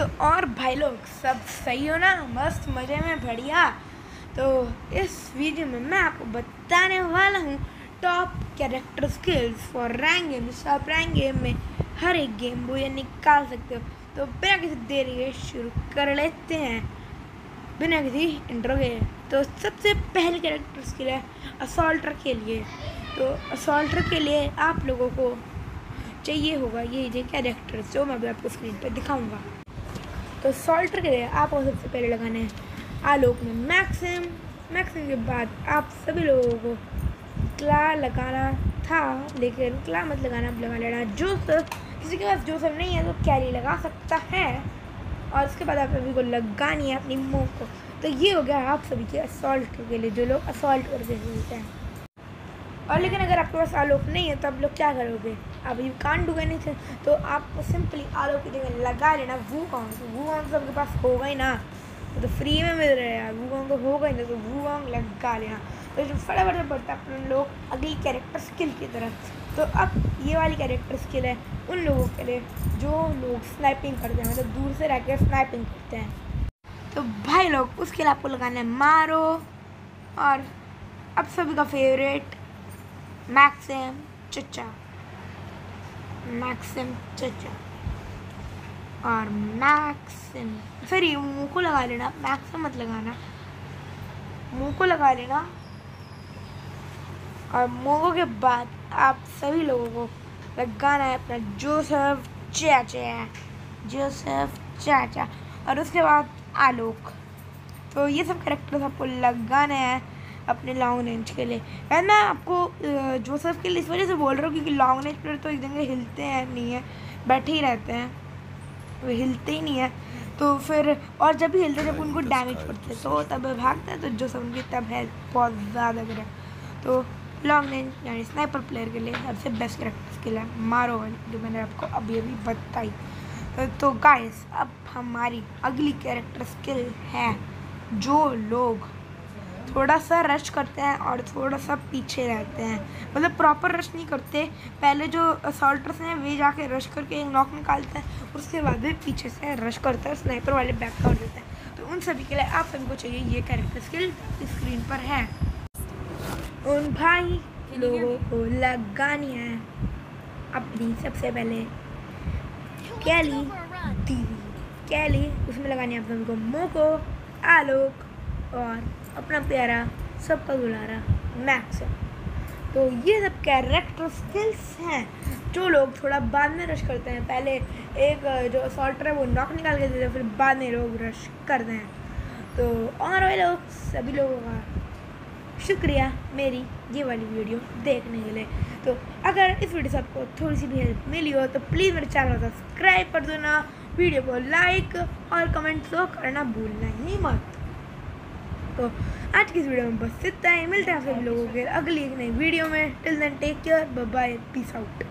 तो और भाई लोग, सब सही हो ना? मस्त मज़े में बढ़िया। तो इस वीडियो में मैं आपको बताने वाला हूँ top character skills for rank game आप रैंक गेम में हर एक गेम वो ये निकाल सकते हो। तो बिना किसी देरी के शुरू कर लेते हैं। बिना किसी इंट्रो के। तो सबसे पहले कैरेक्टर स्किल है असॉल्टर के लिए। तो असॉल्टर के लिए आप लोगों को चाहिए होगा ये ये कैरेक्टर जो मैं अभी आपको स्क्रीन पर दिखाऊँगा। तो सॉल्टर के लिए आपको सबसे पहले लगाना है आलोक में मैक्सिम मैक्सिम के बाद आप सभी लोगों को क्ला लगाना था, लेकिन क्ला मत लगाना अब लगा लेना जो किसी के पास जो सब नहीं है तो कैरी लगा सकता है? और उसके बाद आप सभी को लगानी है अपनी मुँह को। तो ये हो गया आप सभी के असॉल्ट के लिए, जो लोग असॉल्ट करके खेलते हैं। और लेकिन अगर आपके पास आलोक नहीं है तो आप लोग क्या करोगे? अब यू कान डू थे तो आपको सिंपली आलो की जगह लगा लेना। वो कौन वो कौन तो सबके पास होगा ही ना। तो, फ्री में मिल रहा है यार। वो कौन तो होगा ही ना तो वो कौन लगा लेना। तो जो फटाफट से बढ़ता है अपन लोग अगली कैरेक्टर स्किल की तरफ़ तो अब ये वाली कैरेक्टर स्किल है उन लोगों के लिए जो लोग स्नाइपिंग करते हैं। मतलब दूर से रह कर स्नाइपिंग करते हैं। तो भाई लोग उसके लिए आपको लगाना है मारो और अब सभी का फेवरेट मैक्सिम चचा मैक्सिम चचा और मैक्सिम सॉरी मुँह को लगा लेना। मैक्सिम मत लगाना। मुँह को लगा लेना। और मुँह के बाद आप सभी लोगों को लगाना है अपना जोसेफ चाचा जोसेफ चाचा और उसके बाद आलोक। तो ये सब करेक्टर्स आपको लगाने हैं। अपने लॉन्ग रेंज के लिए। मैं मैं आपको जोसेफ के लिए इस वजह से बोल रहा हूँ क्योंकि लॉन्ग रेंज पर तो एक जगह हिलते हैं नहीं है। बैठे ही रहते हैं। वो हिलते ही नहीं है। तो फिर और जब भी हिलते जब उनको डैमेज पड़ते हैं तो तब भागते हैं तो जो सब उनकी तब है बहुत ज़्यादा करें। तो लॉन्ग रेंज यानी स्नाइपर प्लेयर के लिए सबसे बेस्ट करेक्टर स्किल है मारो जो मैंने आपको अभी अभी बताई। तो गाइस अब हमारी अगली कैरेक्टर स्किल है जो लोग थोड़ा सा रश करते हैं और थोड़ा सा पीछे रहते हैं। मतलब प्रॉपर रश नहीं करते। पहले जो असॉल्टर्स हैं, वे जाके रश करके एक नॉक निकालते हैं, उसके बाद वे पीछे से रश करते हैं स्नाइपर वाले बैक कर देते हैं। तो उन सभी के लिए आप सभी को चाहिए, ये कैरेक्टर स्किल स्क्रीन पर है। उन भाई लोगों को लगानी है। अपनी सबसे पहले कैली दीदी कैली उसमें लगानी है आप सभी को मोको आलोक और अपना प्यारा सबका दुलारा मैक्स तो ये सब कैरेक्टर स्किल्स हैं, जो लोग थोड़ा बाद में रश करते हैं। पहले एक जो सॉल्टर है, वो नॉक निकाल के देते हैं, फिर बाद में लोग रश करते हैं। तो और वे लोग, सभी लोगों का शुक्रिया मेरी ये वाली वीडियो देखने के लिए। तो अगर इस वीडियो से आपको थोड़ी सी भी हेल्प मिली हो तो प्लीज़ मेरे चैनल को सब्सक्राइब कर देना वीडियो को लाइक और कमेंट तो करना भूलना ही मत। तो आज की इस वीडियो में बस इतना ही। मिलते हैं आप सभी लोगों के अगली एक नई वीडियो में। Till then take care bye peace out